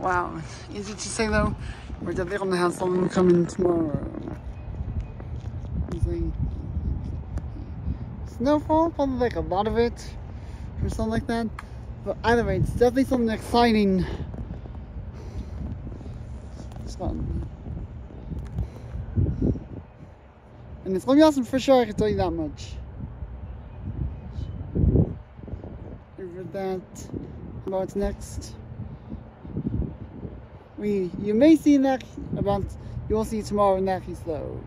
wow. Easy to say though, we're definitely gonna have someone coming tomorrow. Like, snowfall, probably like a lot of it, or something like that. But either way, it's definitely something exciting. It's fun. And it's gonna be awesome for sure, I can tell you that much. Over that, about next. We, you may see that about, you will see tomorrow Naki Slow.